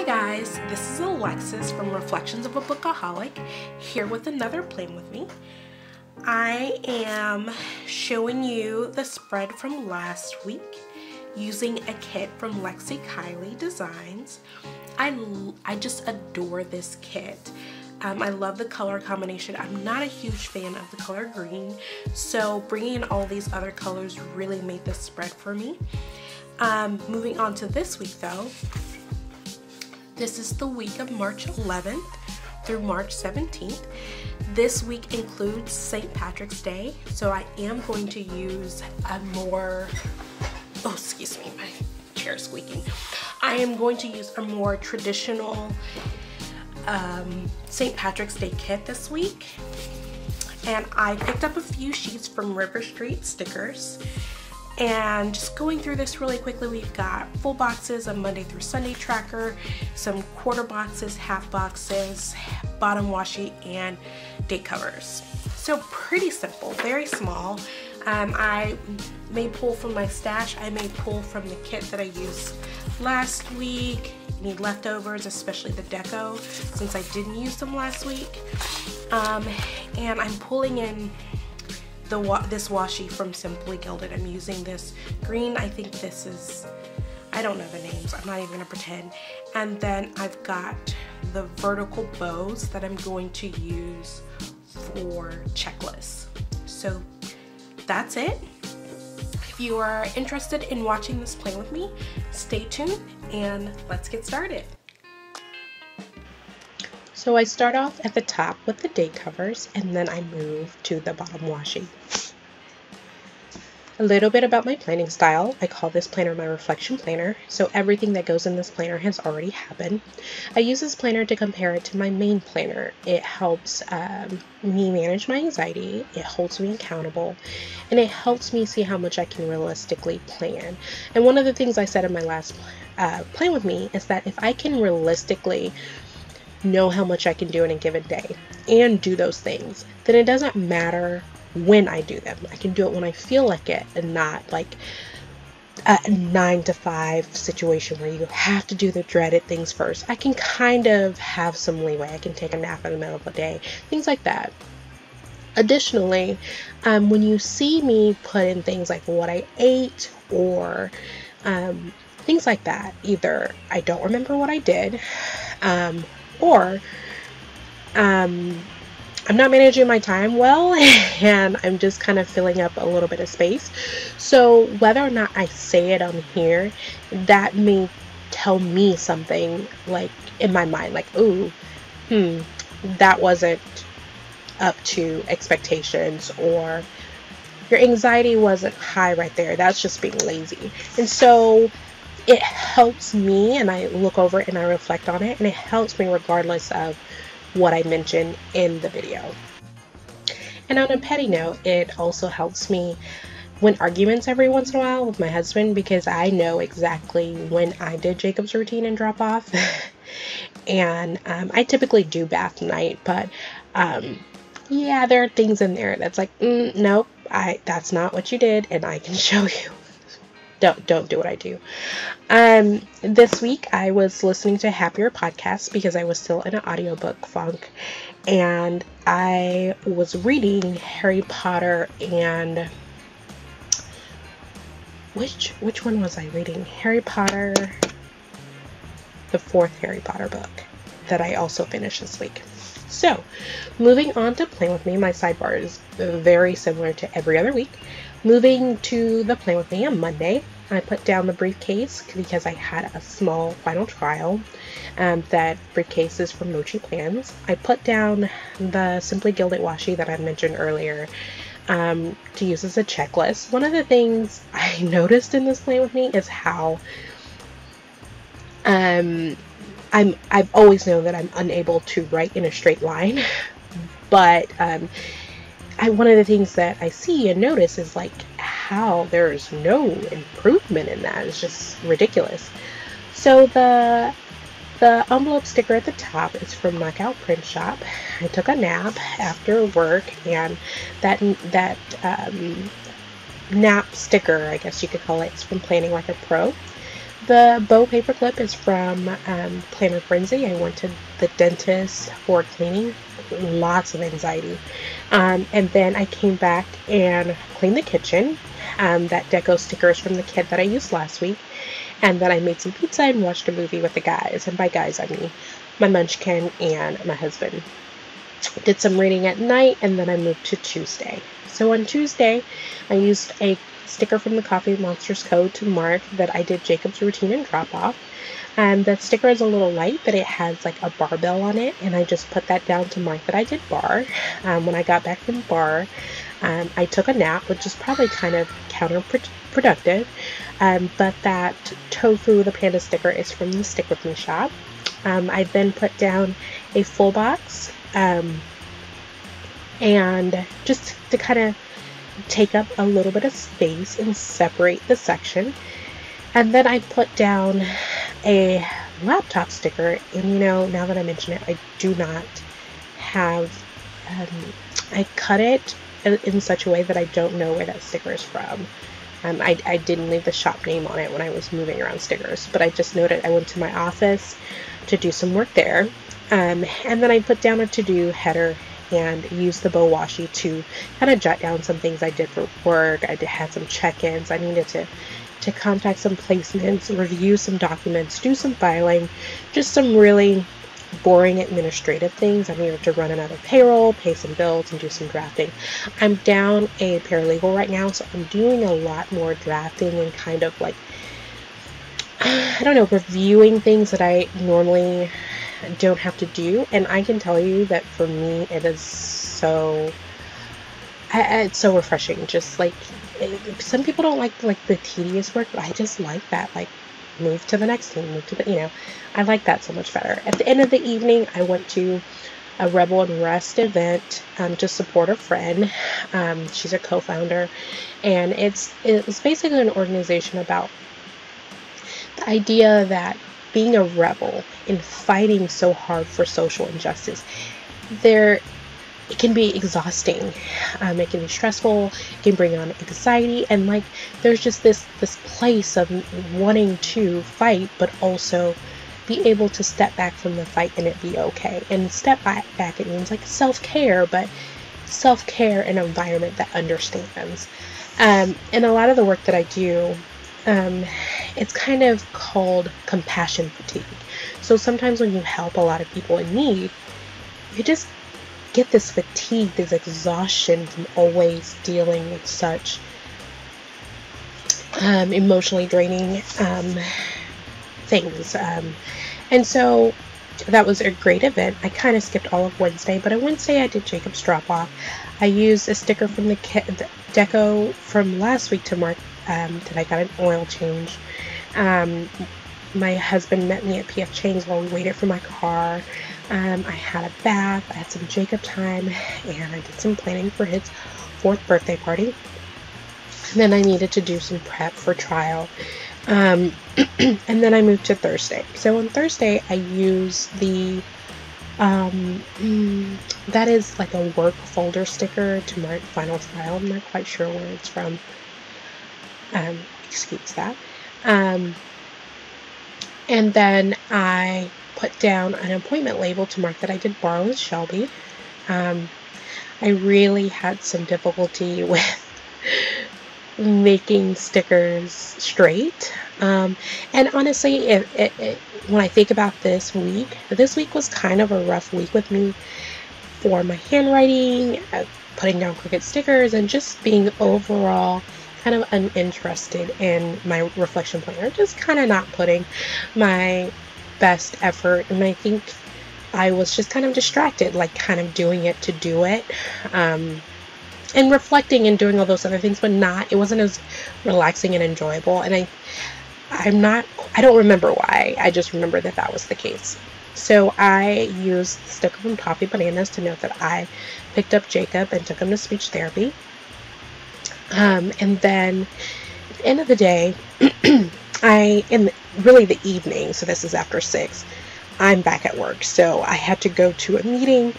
Hi guys, this is Alexis from Reflections of a Bookaholic here with another Plan With Me. I am showing you the spread from last week using a kit from Lexi Kylie Designs. I, I just adore this kit. Um, I love the color combination. I'm not a huge fan of the color green, so bringing in all these other colors really made this spread for me. Um, moving on to this week though, this is the week of March 11th through March 17th. This week includes St. Patrick's Day, so I am going to use a more, oh excuse me, my chair squeaking. I am going to use a more traditional um, St. Patrick's Day kit this week. And I picked up a few sheets from River Street Stickers. And just going through this really quickly, we've got full boxes, a Monday through Sunday tracker, some quarter boxes, half boxes, bottom washi, and date covers. So pretty simple, very small. Um, I may pull from my stash, I may pull from the kit that I used last week, any leftovers, especially the deco, since I didn't use them last week. Um, and I'm pulling in the wa this washi from Simply Gilded. I'm using this green. I think this is, I don't know the names. I'm not even gonna pretend. And then I've got the vertical bows that I'm going to use for checklists. So that's it. If you are interested in watching this play with me, stay tuned and let's get started. So I start off at the top with the date covers and then I move to the bottom washi. A little bit about my planning style. I call this planner my reflection planner, so everything that goes in this planner has already happened. I use this planner to compare it to my main planner. It helps um, me manage my anxiety, it holds me accountable, and it helps me see how much I can realistically plan. And one of the things I said in my last uh, plan with me is that if I can realistically know how much I can do in a given day and do those things, then it doesn't matter when I do them. I can do it when I feel like it and not like a nine to five situation where you have to do the dreaded things first. I can kind of have some leeway. I can take a nap in the middle of the day, things like that. Additionally, um, when you see me put in things like what I ate or um, things like that, either I don't remember what I did um, or um, I'm not managing my time well and I'm just kind of filling up a little bit of space. So whether or not I say it on here, that may tell me something like in my mind, like, ooh, hmm, that wasn't up to expectations or your anxiety wasn't high right there. That's just being lazy. And so it helps me and I look over it and I reflect on it and it helps me regardless of what I mention in the video. And on a petty note, it also helps me win arguments every once in a while with my husband because I know exactly when I did Jacob's routine and drop off. and um, I typically do bath night, but um, yeah, there are things in there that's like, mm, nope, I that's not what you did, and I can show you don't don't do what I do. Um, this week I was listening to Happier podcast because I was still in an audiobook funk, and I was reading Harry Potter and which which one was I reading? Harry Potter, the fourth Harry Potter book that I also finished this week. So, moving on to Plan With Me, my sidebar is very similar to every other week. Moving to the Plan With Me on Monday, I put down the briefcase because I had a small final trial. Um, that briefcase is from Mochi Plans. I put down the Simply Gilded Washi that I mentioned earlier um, to use as a checklist. One of the things I noticed in this plan with me is how um, I'm I've always known that I'm unable to write in a straight line, but um, I, one of the things that I see and notice is like how there's no improvement in that. It's just ridiculous. So the the envelope sticker at the top is from Knockout Print Shop. I took a nap after work, and that that um, nap sticker, I guess you could call it, is from Planning Like a Pro. The bow paperclip is from um, Planner Frenzy. I went to the dentist for cleaning. Lots of anxiety. Um, and then I came back and cleaned the kitchen. Um, that deco stickers from the kit that I used last week. And then I made some pizza and watched a movie with the guys. And by guys, I mean my munchkin and my husband. Did some reading at night and then I moved to Tuesday. So on Tuesday, I used a sticker from the Coffee Monsters Co. to mark that I did Jacob's routine and drop off. And that sticker is a little light, but it has like a barbell on it, and I just put that down to mark that I did barre. Um, when I got back from barre, um, I took a nap, which is probably kind of counterproductive. Um, but that tofu, the panda sticker, is from the Stick With Me shop. Um, I then put down a full box um, and just to kind of take up a little bit of space and separate the section. And then I put down a laptop sticker. And you know, now that I mention it, I do not have, um, I cut it in such a way that I don't know where that sticker is from. Um, I, I didn't leave the shop name on it when I was moving around stickers, but I just noted I went to my office to do some work there. Um, and then I put down a to do header and use the bow washi to kind of jot down some things I did for work. I had some check-ins. I needed to to contact some placements, review some documents, do some filing, just some really boring administrative things. I needed to run another payroll, pay some bills, and do some drafting. I'm down a paralegal right now, so I'm doing a lot more drafting and kind of like, I don't know, reviewing things that I normally don't have to do. And I can tell you that for me, it is so. it's so refreshing. Just like some people don't like like the tedious work, but I just like that. Like move to the next thing, move to the you know, I like that so much better. At the end of the evening, I went to a Rebel and Rest event um, to support a friend. Um, she's a co-founder, and it's it's basically an organization about the idea that being a rebel and fighting so hard for social injustice, there it can be exhausting. Um, it can be stressful. It can bring on anxiety, and like there's just this this place of wanting to fight, but also be able to step back from the fight and it be okay. And step back, back it means like self care, but self care in an environment that understands. Um, and a lot of the work that I do um, it's kind of called compassion fatigue. So sometimes when you help a lot of people in need, you just get this fatigue, this exhaustion from always dealing with such um, emotionally draining um, things. Um, and so that was a great event. I kind of skipped all of Wednesday, but on Wednesday I did Jacob's drop off. I used a sticker from the, the deco from last week to mark um, that I got an oil change. Um, my husband met me at PF Chang's while we waited for my car. Um, I had a bath, I had some Jacob time, and I did some planning for his fourth birthday party. And then I needed to do some prep for trial. Um, and then I moved to Thursday. So on Thursday, I use the um, mm, that is like a work folder sticker to mark final trial. I'm not quite sure where it's from. Um, excuse that. Um, and then I put down an appointment label to mark that I did borrow with Shelby. Um, I really had some difficulty with making stickers straight. Um, and honestly, it, it, it, when I think about this week, this week was kind of a rough week with me for my handwriting, uh, putting down crooked stickers, and just being overall kind of uninterested in my reflection planner, just kind of not putting my best effort. And I think I was just kind of distracted, like kind of doing it to do it. Um, and reflecting and doing all those other things, but not, it wasn't as relaxing and enjoyable. And I, I'm not, I don't remember why. I just remember that that was the case. So I used the sticker from Toffee Bananas to note that I picked up Jacob and took him to speech therapy. Um, and then at the end of the day, I, in really the evening, so this is after six, I'm back at work. So I had to go to a meeting,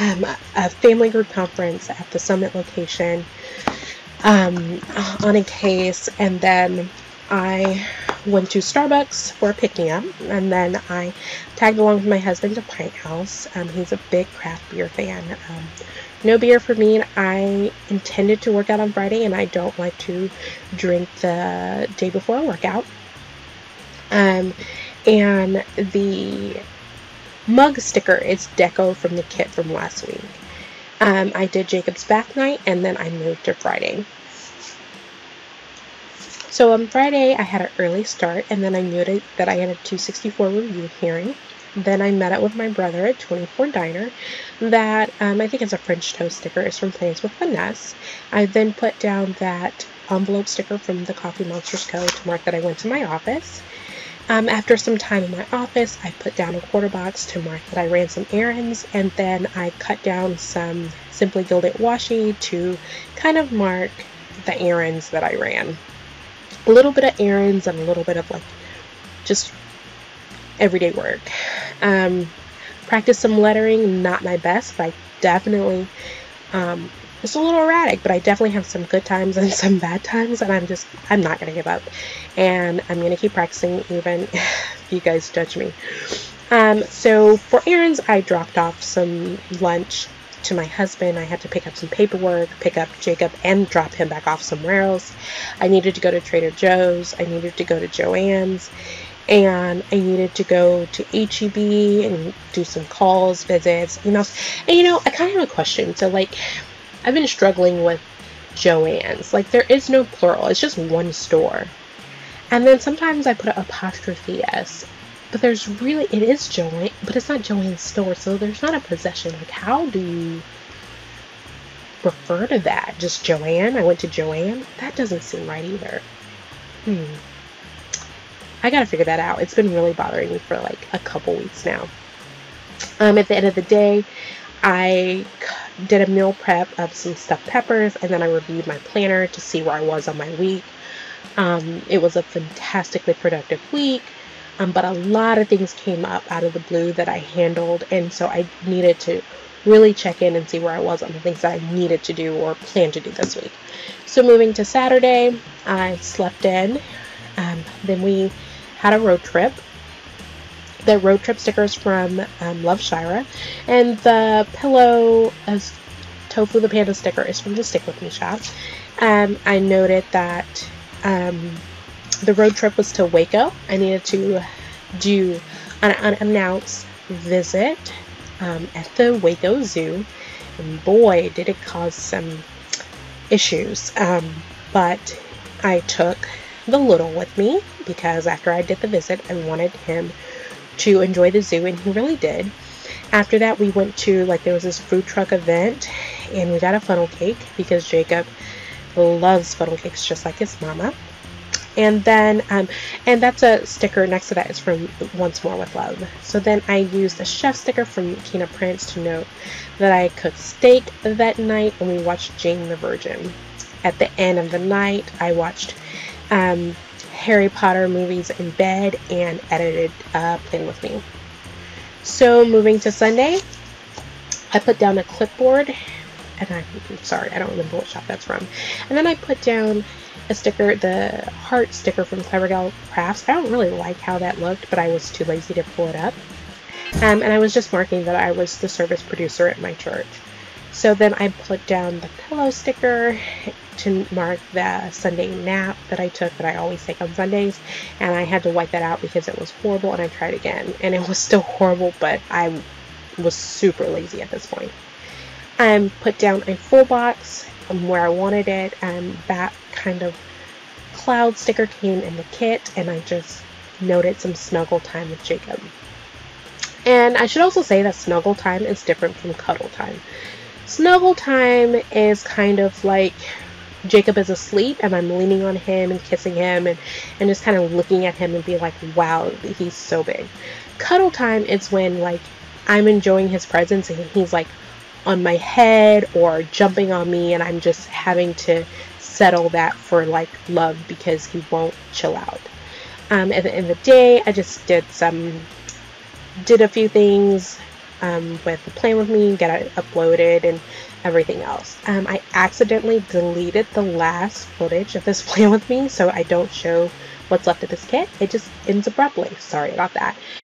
um, a family group conference at the summit location um, on a case, and then I went to Starbucks for a pick-me-up, and then I tagged along with my husband to Pint House. Um, he's a big craft beer fan. Um, no beer for me. And I intended to work out on Friday, and I don't like to drink the day before a workout. Um, and the mug sticker is deco from the kit from last week. Um, I did Jacob's bath night, and then I moved to Friday. So on Friday, I had an early start, and then I noted that I had a 264 review hearing. Then I met up with my brother at 24 Diner. That um, I think it's a French toast sticker. It's from Plans with Finesse. I then put down that envelope sticker from the Coffee Monsters Co. to mark that I went to my office. Um, after some time in my office, I put down a quarter box to mark that I ran some errands, and then I cut down some Simply Gilded Washi to kind of mark the errands that I ran a little bit of errands and a little bit of like just everyday work. Um, practice some lettering, not my best, but I definitely, um, it's a little erratic, but I definitely have some good times and some bad times, and I'm just, I'm not going to give up. And I'm going to keep practicing even if you guys judge me. Um, so for errands, I dropped off some lunch to my husband. I had to pick up some paperwork, pick up Jacob, and drop him back off somewhere else. I needed to go to Trader Joe's. I needed to go to Joann's. And I needed to go to HEB and do some calls, visits, emails. And you know, I kind of have a question. So, like, I've been struggling with Joann's. Like, there is no plural, it's just one store. And then sometimes I put an apostrophe S but there's really, it is Joann, but it's not Joann's store, so there's not a possession. Like, how do you refer to that? Just Joann? I went to Joann? That doesn't seem right either. Hmm. I gotta figure that out. It's been really bothering me for like a couple weeks now. Um, at the end of the day, I did a meal prep of some stuffed peppers and then I reviewed my planner to see where I was on my week. Um, it was a fantastically productive week. Um, but a lot of things came up out of the blue that I handled, and so I needed to really check in and see where I was on the things that I needed to do or plan to do this week. So moving to Saturday, I slept in. Um, then we had a road trip. The road trip stickers from um, Love Shira, and the pillow as Tofu the Panda sticker is from the Stick With Me shop. Um, I noted that um, the road trip was to Waco. I needed to do an unannounced visit um, at the Waco Zoo. And boy, did it cause some issues. Um, but I took the little with me because after I did the visit, I wanted him to enjoy the zoo, and he really did. After that, we went to, like, there was this food truck event, and we got a funnel cake because Jacob loves funnel cakes just like his mama. And then um, and that's a sticker next to that is from once more with love. So then i used a chef sticker from Kina Prince to note that i cooked steak that night and we watched jane the virgin. At the end of the night i watched um, harry potter movies in bed and edited uh, playing with me so moving to sunday i put down a clipboard and i'm sorry i don't remember what shop that's from and then i put down a sticker, the heart sticker from Clever Gal Crafts. I don't really like how that looked, but I was too lazy to pull it up. Um, and I was just marking that I was the service producer at my church. So then I put down the pillow sticker to mark the Sunday nap that I took that I always take on Sundays. And I had to wipe that out because it was horrible and I tried again. And it was still horrible, but I was super lazy at this point. I um, put down a full box where I wanted it and that kind of cloud sticker came in the kit and I just noted some snuggle time with Jacob. And I should also say that snuggle time is different from cuddle time. Snuggle time is kind of like Jacob is asleep and I'm leaning on him and kissing him and, and just kind of looking at him and be like, wow, he's so big. Cuddle time is when like I'm enjoying his presence and he's like on my head or jumping on me and I'm just having to settle that for like love because he won't chill out. Um, at the end of the day, I just did some, did a few things um, with the plan with me, get it uploaded and everything else. Um, I accidentally deleted the last footage of this plan with me so I don't show what's left of this kit, it just ends abruptly. Sorry about that.